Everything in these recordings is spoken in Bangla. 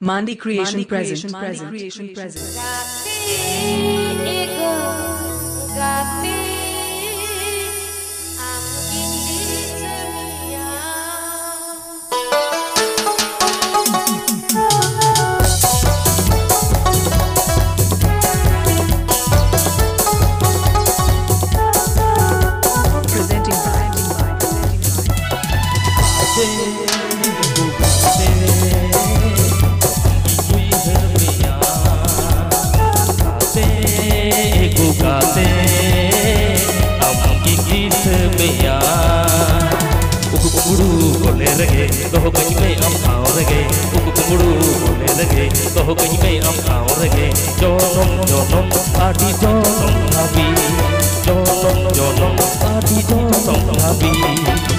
Mandi creation present. present. present. present. लगे तो कहीं में हम खाओ लगे कुक कुकड़ू बोले लगे तो कहीं में हम खाओ लगे जोनम जोनम आदि जोनम भाभी जोनम जोनम आदि जोनम भाभी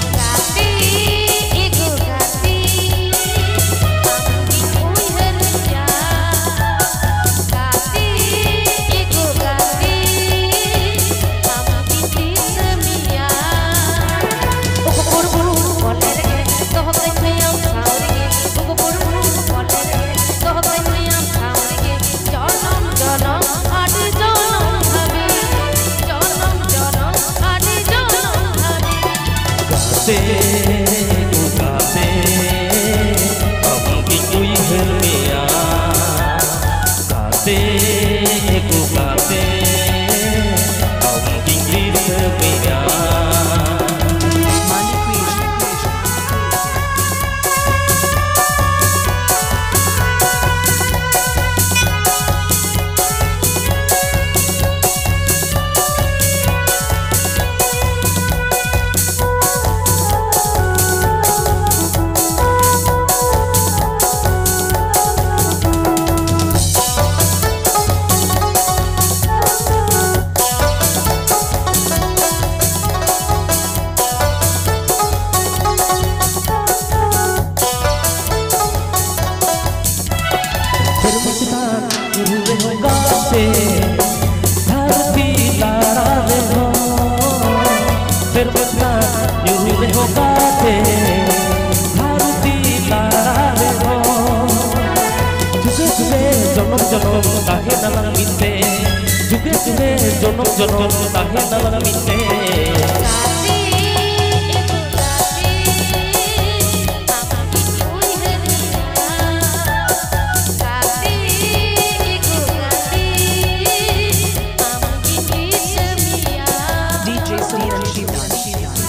পাপের বদলা ইউরে হোকাতে ভারতী তারার যুগে যুগে জনম জনম তাহে নালার মিতে যুগে যুগে জনম জনম তাহে নালার মিতে Steven Sheehan.